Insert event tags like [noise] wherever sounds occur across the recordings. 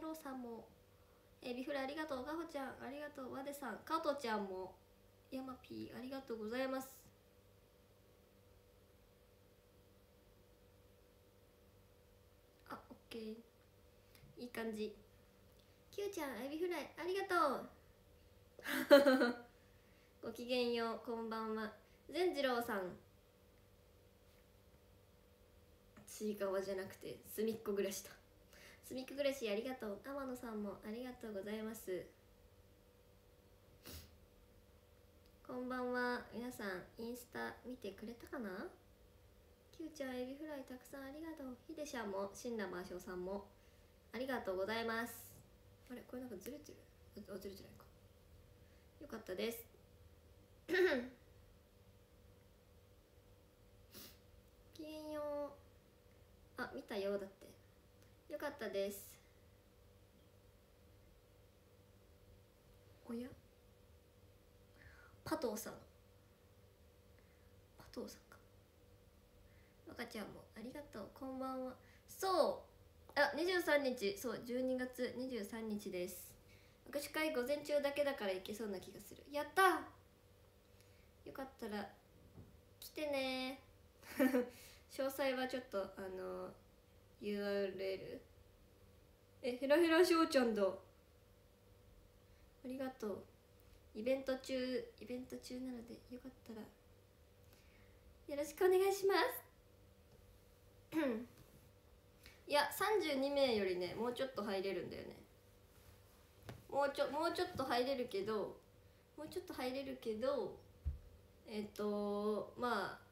野郎さんも。エビフライありがとうガホちゃんありがとう。ワデさんカトちゃんもヤマピーありがとうございます。あオッケー。いい感じ。キューちゃんエビフライありがとう。[laughs] ごきげんようこんばんは。善次郎さん。ちいかわじゃなくてすみっこ暮らしだすみっこ暮らしありがとう。天野さんもありがとうございます。こんばんは。皆さんインスタ見てくれたかな？キューちゃんエビフライたくさんありがとう。ヒデシャンもシンナマーショーさんもありがとうございます。あれ？これなんかずれてる？あずれてないか。よかったです。きげんようあ見たよ。だって。よかったです。おや？パトーさん。パトーさんか。若ちゃんもありがとう。こんばんは。そう。あ23日。そう12月23日です。握手会午前中だけだから行けそうな気がする。やった！よかったら来てね。[laughs] 詳細はちょっとあの URL えヘラヘラしおちゃんだありがとう。イベント中イベント中なのでよかったらよろしくお願いします。[coughs] いや32名よりねもうちょっと入れるんだよね。もうちょもうちょっと入れるけどもうちょっと入れるけどえっ、とまあ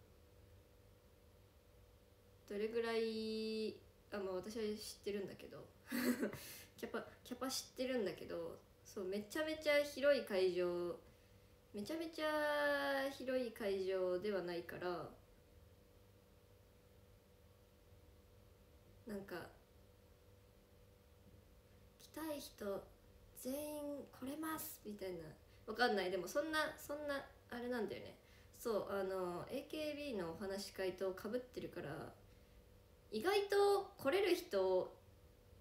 どれぐらいあまあ私は知ってるんだけど。[laughs] キャパキャパ知ってるんだけどそうめちゃめちゃ広い会場めちゃめちゃ広い会場ではないからなんか来たい人全員来れますみたいな。わかんない。でもそんなそんなあれなんだよね。そうあの AKB のお話し会とかぶってるから意外と来れる人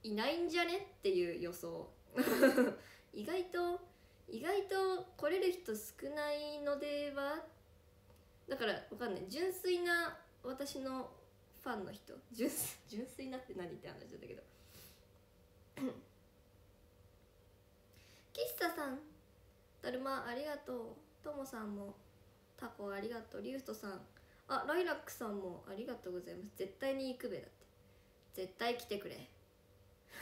いないんじゃねっていう予想。[laughs] 意外と意外と来れる人少ないのでは？だからわかんない。純粋な私のファンの人。純粋 [laughs] なって何って話だったけど。喫茶さん。だるまありがとう。ともさんもタコありがとう。リュウストさん。あライラックさんもありがとうございます。絶対に行くべだって。絶対来てくれ。[laughs]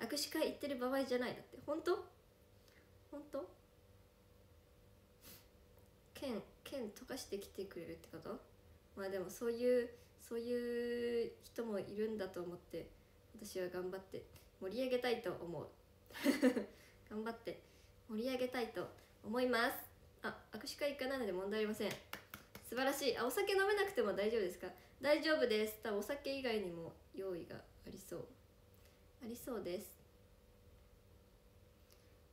握手会行ってる場合じゃないだって。本当？本当？剣剣溶かしてきてくれるってこと？まあでもそういうそういう人もいるんだと思って私は頑張って盛り上げたいと思う。[laughs] 頑張って盛り上げたいと思います。あ握手会行かないので問題ありません。素晴らしい。あお酒飲めなくても大丈夫ですか？大丈夫です。多分お酒以外にも用意がありそう。ありそうです。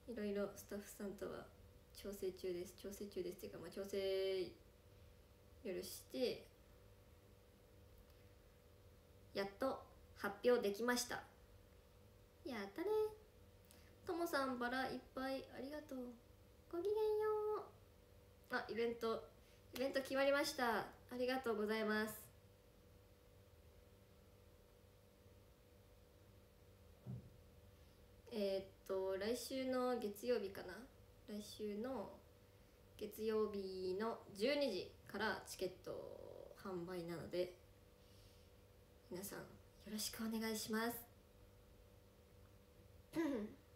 いろいろスタッフさんとは調整中です。調整中ですっていうかまあ調整いろいろしてやっと発表できました。やったね。ともさんバラいっぱいありがとう。ごきげんよう。あイベントイベント決まりました。ありがとうございます。えー、っと来週の月曜日かな？来週の月曜日の12時からチケット販売なので皆さんよろしくお願いします。[laughs]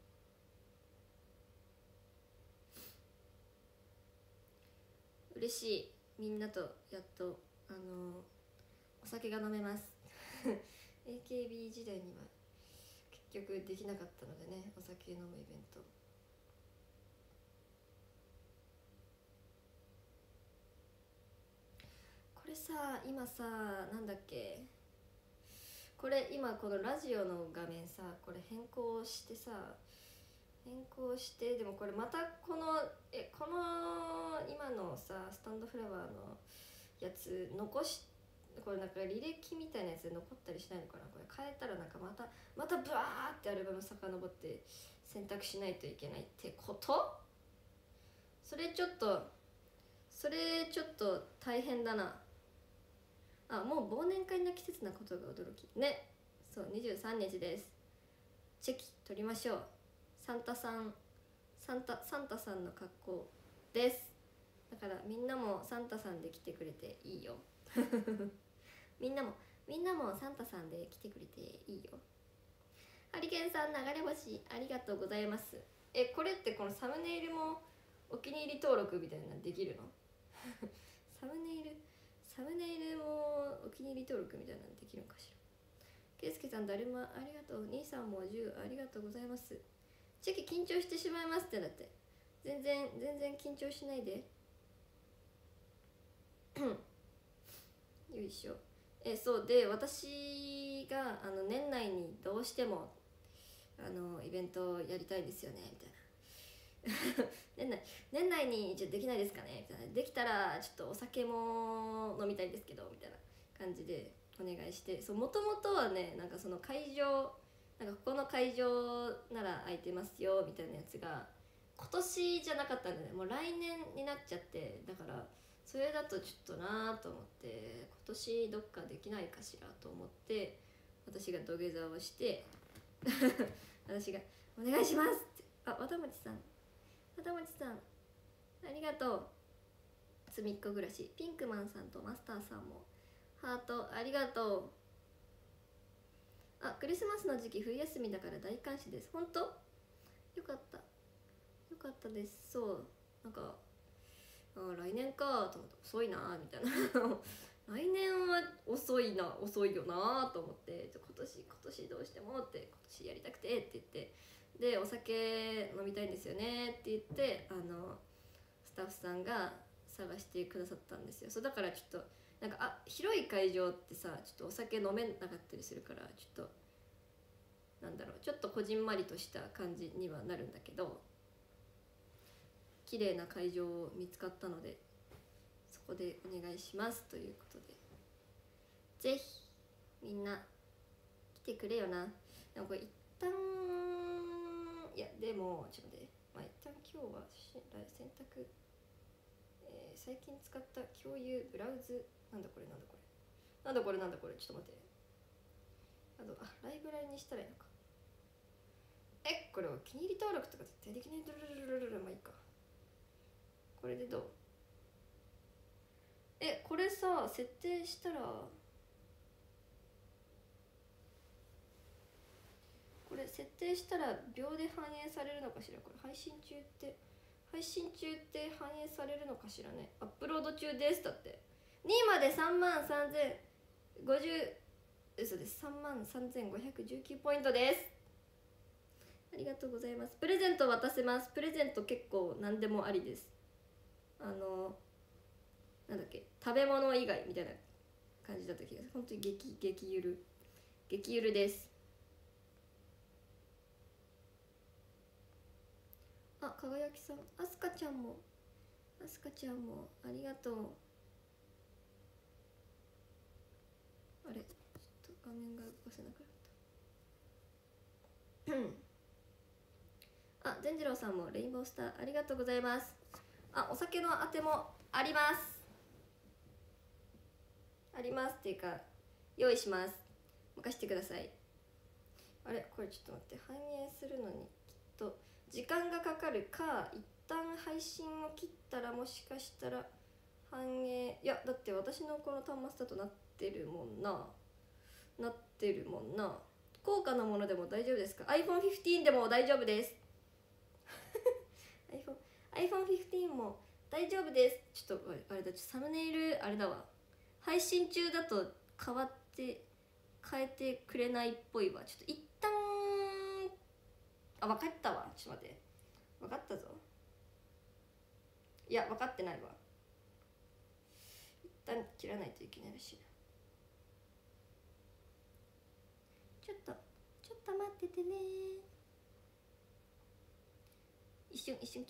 嬉しい。みんなとやっとあのお酒が飲めます。[laughs] AKB 時代には結局できなかったのでねお酒飲むイベント。これさ今さなんだっけ？これ今このラジオの画面さこれ変更してさ変更してでもこれまたこのえこの今のさスタンドフラワーのやつ残しこれなんか履歴みたいなやつで残ったりしないのかな？これ変えたらなんかまたまたブワーってアルバム遡って選択しないといけないってこと？それちょっとそれちょっと大変だな。あもう忘年会の季節なことが驚き。ね。そう23日です。チェキ取りましょう。サンタさんサンタサンタさんの格好です。だからみんなもサンタさんで来てくれていいよ。[laughs] みんなもみんなもサンタさんで来てくれていいよ。ハリケンさん流れ星ありがとうございます。えこれってこのサムネイルもお気に入り登録みたいなのできるの？[laughs] サムネイルサムネイルもお気に入り登録みたいなのできるのかしら？ケイスケさんだるまありがとう。兄さんも10ありがとうございます。チェキ緊張してしまいますってだって。全然全然緊張しないで。よいしょ。えそう。で私があの年内にどうしてもあのイベントをやりたいんですよね。みたいな。[laughs] 年内年内にじゃできないですかね。みたいな。できたらちょっとお酒も飲みたいんですけど。みたいな感じでお願いして。もともとはねなんかその会場なんかここの会場なら空いてますよみたいなやつが今年じゃなかったんでね。もう来年になっちゃってだからそれだとちょっとなーと思って今年どっかできないかしらと思って私が土下座をして [laughs] 私が「お願いします」って。あ和田町さん。和田町さんありがとう。つみっこ暮らし。ピンクマンさんとマスターさんもハートありがとう。あクリスマスの時期冬休みだから大感謝です。本当？よかった。よかったです。そう。なんかあ来年かと思って。遅いなみたいな。[laughs] 来年は遅いな。遅いよなと思って。今年今年どうしてもって。今年やりたくてって言って。でお酒飲みたいんですよねって言ってあのスタッフさんが探してくださったんですよ。そうだからちょっとなんかあ広い会場ってさちょっとお酒飲めなかったりするからちょっとなんだろうちょっとこじんまりとした感じにはなるんだけど綺麗な会場を見つかったのでそこでお願いしますということで。ぜひみんな来てくれよな。でもこれ一旦いやでもちょっと待って。まあ一旦今日はし選択、えー最近使った共有ブラウズなんだこれなんだこれ。なんだこれなんだこれ。ちょっと待って。あとあライブラリにしたらいいのか。えこれお気に入り登録とか絶対できないドルルルルルルまあいいかこれでどうえこれさ設定したらこれ設定したら秒で反映されるのかしらこれ配信中って配信中って反映されるのかしらねアップロード中ですだって2位まで3万3050嘘です。3万3519ポイントです。ありがとうございます。プレゼント渡せます。プレゼント結構何でもありです。あのなんだっけ食べ物以外みたいな感じだった気がする。本当に激激ゆる激ゆるです。あ輝きさん。あすかちゃんもあすかちゃんもありがとうあれちょっと画面が動かせなくなった。あ善次郎さんもレインボースターありがとうございます。あお酒のあてもあります。ありますっていうか用意します。任してください。あれこれちょっと待って反映するのにきっと時間がかかるか一旦配信を切ったらもしかしたら反映いやだって私のこの端末だとなってるもんな。なってるもんな。高価なものでも大丈夫ですか？iPhone15 でも大丈夫です。[laughs] iPhone iPhone15 も大丈夫です。ちょっとあれだちょっとサムネイルあれだわ。配信中だと変わって変えてくれないっぽいわ。ちょっと一旦あ分かったわ。ちょっと待って。分かったぞ。いや分かってないわ。一旦切らないといけないらしいなちょっとちょっと待っててね。一瞬一瞬